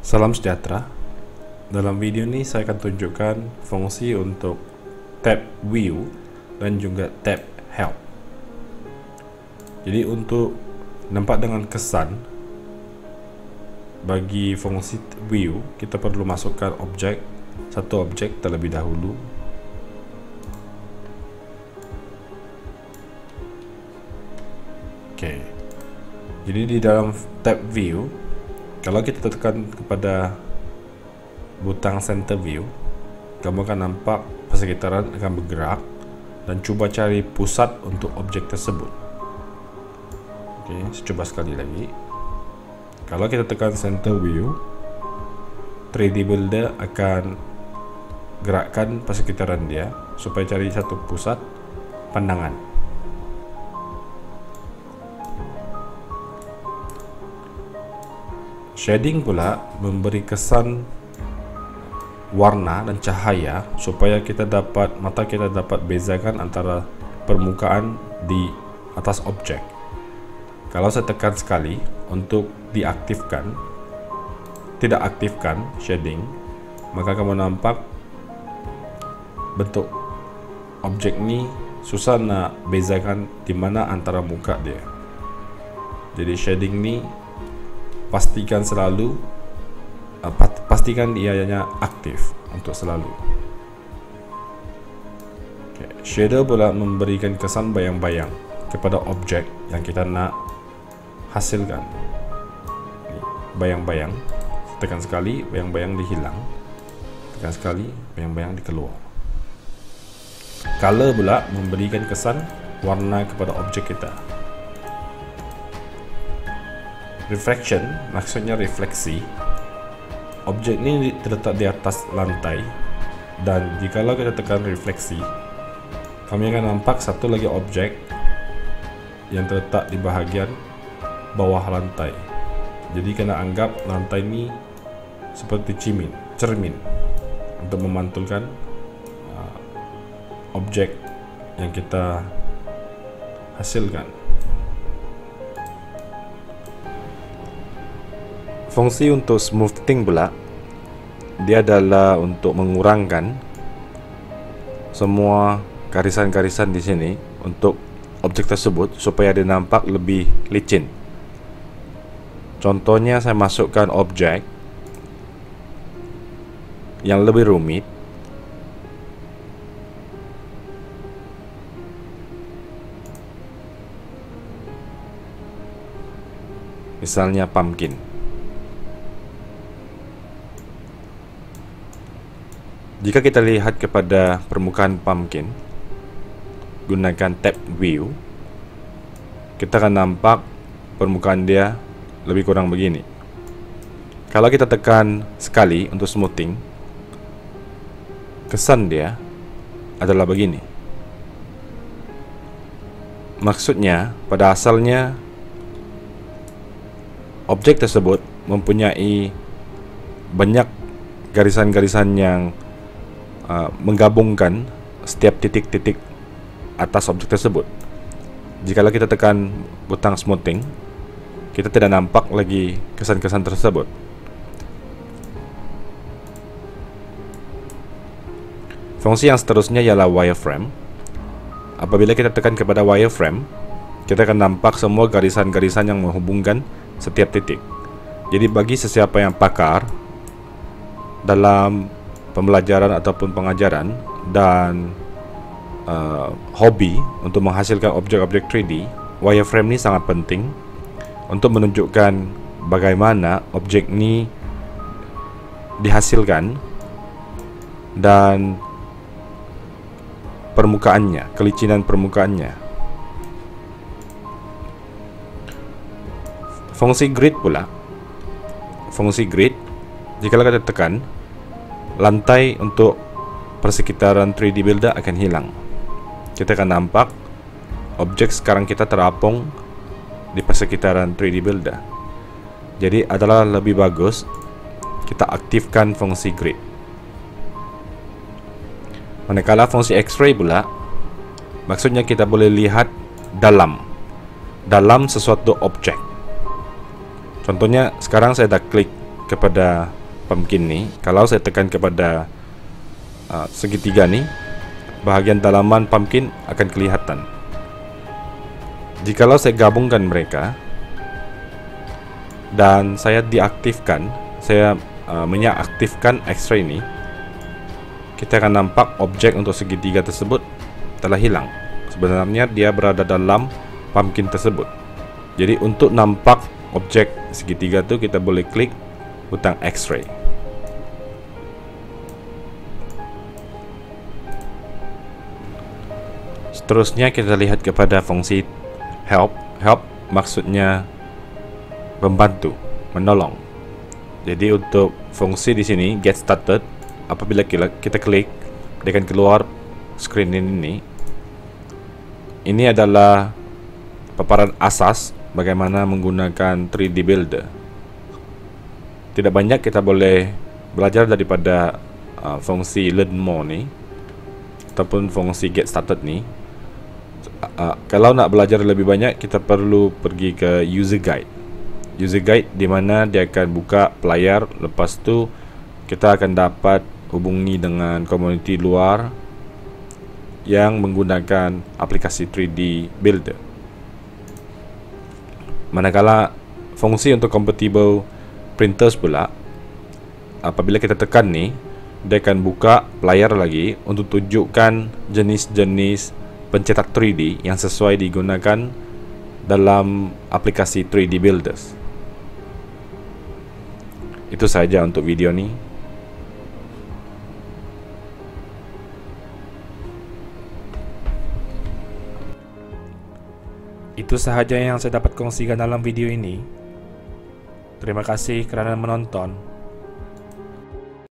Salam sejahtera. Dalam video ini saya akan tunjukkan fungsi untuk tab view dan juga tab help. Jadi untuk nampak dengan kesan bagi fungsi view kita perlu masukkan objek satu objek terlebih dahulu Oke. Jadi di dalam tab view kalau kita tekan kepada butang center view kamu akan nampak persekitaran akan bergerak dan coba cari pusat untuk objek tersebut. Oke saya coba sekali lagi. Kalau kita tekan center view 3D builder akan gerakkan persekitaran dia supaya cari satu pusat pandangan shading pula memberi kesan warna dan cahaya supaya kita dapat mata kita dapat bezakan antara permukaan di atas objek. Kalau saya tekan sekali untuk diaktifkan, tidak aktifkan shading, maka kamu nampak bentuk objek ini susah nak bezakan di mana antara muka dia. Jadi shading ini pastikan selalu uh, pastikan ianya aktif untuk selalu. Okay. Shader pula memberikan kesan bayang-bayang kepada objek yang kita nak hasilkan. Bayang-bayang, tekan sekali, bayang-bayang dihilang. Tekan sekali, bayang-bayang dikeluar. Color pula memberikan kesan warna kepada objek kita. Reflection maksudnya refleksi. Objek ini terletak di atas lantai dan jikalau kita tekan refleksi kami akan nampak satu lagi objek yang terletak di bahagian bawah lantai. Jadi kena anggap lantai ini seperti cimin, cermin untuk memantulkan uh, objek yang kita hasilkan fungsi untuk smoothing pula dia adalah untuk mengurangkan semua garisan-garisan di sini untuk objek tersebut supaya dia nampak lebih licin. Contohnya saya masukkan objek yang lebih rumit misalnya pumpkin Jika kita lihat kepada permukaan pumpkin gunakan tab view kita akan nampak permukaan dia lebih kurang begini. Kalau kita tekan sekali untuk smoothing kesan dia adalah begini. Maksudnya pada asalnya objek tersebut mempunyai banyak garisan-garisan yang Uh, menggabungkan setiap titik-titik atas objek tersebut. Jika kita tekan butang smoothing, kita tidak nampak lagi kesan-kesan tersebut. Fungsi yang seterusnya ialah wireframe. Apabila kita tekan kepada wireframe, kita akan nampak semua garisan-garisan yang menghubungkan setiap titik. Jadi bagi sesiapa yang pakar dalam pembelajaran ataupun pengajaran dan uh, hobi untuk menghasilkan objek-objek 3D, wireframe ini sangat penting untuk menunjukkan bagaimana objek ini dihasilkan dan permukaannya, kelicinan permukaannya. Fungsi grid pula. Fungsi grid jika kita tekan lantai untuk persekitaran 3D builder akan hilang. Kita akan nampak objek sekarang kita terapung di persekitaran 3D builder. Jadi adalah lebih bagus kita aktifkan fungsi grid. Manakala fungsi X-ray pula, maksudnya kita boleh lihat dalam dalam sesuatu objek. Contohnya sekarang saya dah klik kepada pumpkin ni. Kalau saya tekan kepada uh, segitiga ni, bahagian dalaman pumpkin akan kelihatan. Jikalau saya gabungkan mereka dan saya diaktifkan, saya uh, menyaaktifkan X-ray ini, kita akan nampak objek untuk segitiga tersebut telah hilang. Sebenarnya dia berada dalam pumpkin tersebut. Jadi untuk nampak objek segitiga tu kita boleh klik butang X-ray. Seterusnya kita lihat kepada fungsi help. Help maksudnya membantu, menolong. Jadi untuk fungsi di sini get started apabila kita klik dia akan keluar screen ini ini adalah paparan asas bagaimana menggunakan 3D Builder tidak banyak kita boleh belajar daripada uh, fungsi learn more ni ataupun fungsi get started ni uh, kalau nak belajar lebih banyak kita perlu pergi ke user guide user guide di mana dia akan buka pelayar lepas tu kita akan dapat hubungi dengan komuniti luar yang menggunakan aplikasi 3D Builder. Manakala fungsi untuk compatible printers pula apabila kita tekan ni dia akan buka layar lagi untuk tunjukkan jenis-jenis pencetak 3D yang sesuai digunakan dalam aplikasi 3D Builders. Itu saja untuk video ni. Itu sahaja yang saya dapat kongsikan dalam video ini. Terima kasih kerana menonton.